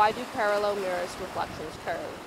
Why do parallel mirrors reflections curve?